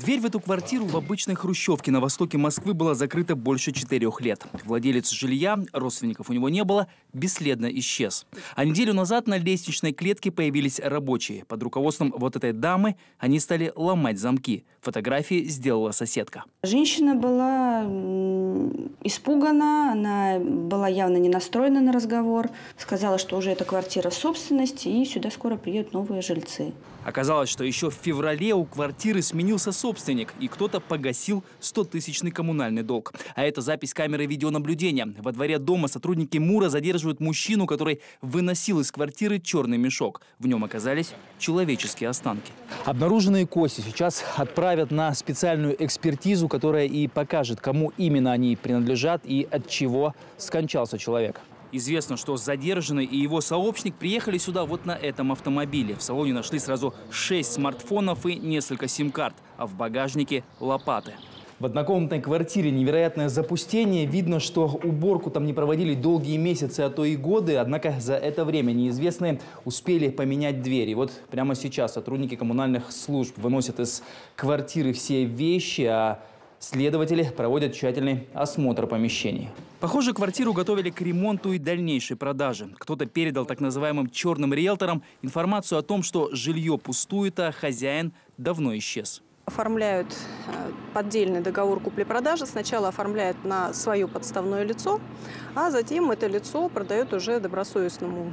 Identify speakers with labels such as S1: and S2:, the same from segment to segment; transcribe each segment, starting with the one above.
S1: Дверь в эту квартиру в обычной хрущевке на востоке Москвы была закрыта больше четырех лет. Владелец жилья, родственников у него не было, бесследно исчез. А неделю назад на лестничной клетке появились рабочие. Под руководством вот этой дамы они стали ломать замки. Фотографии сделала соседка.
S2: Женщина была испугана, она была явно не настроена на разговор. Сказала, что уже эта квартира в собственности и сюда скоро приедут новые жильцы.
S1: Оказалось, что еще в феврале у квартиры сменился собственник, и кто-то погасил 100-тысячный коммунальный долг. А это запись камеры видеонаблюдения. Во дворе дома сотрудники МУРа задерживают мужчину, который выносил из квартиры черный мешок. В нем оказались человеческие останки. Обнаруженные кости сейчас отправят на специальную экспертизу, которая и покажет, кому именно они принадлежат и от чего скончался человек. Известно, что задержанный и его сообщник приехали сюда вот на этом автомобиле. В салоне нашли сразу 6 смартфонов и несколько сим-карт, а в багажнике – лопаты. В однокомнатной квартире невероятное запустение. Видно, что уборку там не проводили долгие месяцы, а то и годы. Однако за это время неизвестные успели поменять двери. Вот прямо сейчас сотрудники коммунальных служб выносят из квартиры все вещи, а Следователи проводят тщательный осмотр помещений. Похоже, квартиру готовили к ремонту и дальнейшей продаже. Кто-то передал так называемым черным риэлторам информацию о том, что жилье пустует, а хозяин давно исчез.
S3: Оформляют э, поддельный договор купли-продажи. Сначала оформляют на свое подставное лицо, а затем это лицо продает уже добросовестному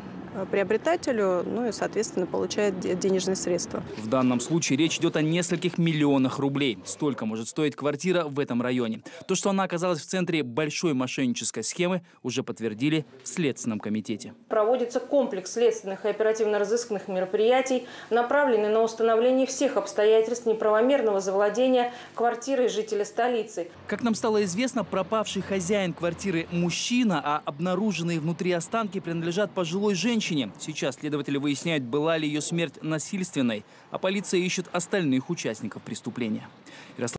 S3: приобретателю, ну и, соответственно, получает денежные средства.
S1: В данном случае речь идет о нескольких миллионах рублей. Столько может стоить квартира в этом районе. То, что она оказалась в центре большой мошеннической схемы, уже подтвердили в Следственном комитете.
S4: Проводится комплекс следственных и оперативно-розыскных мероприятий, направленный на установление всех обстоятельств неправомерного завладения квартирой жителя столицы.
S1: Как нам стало известно, пропавший хозяин квартиры мужчина, а обнаруженные внутри останки принадлежат пожилой женщине, женщине. Сейчас следователи выясняют, была ли ее смерть насильственной, а полиция ищет остальных участников преступления.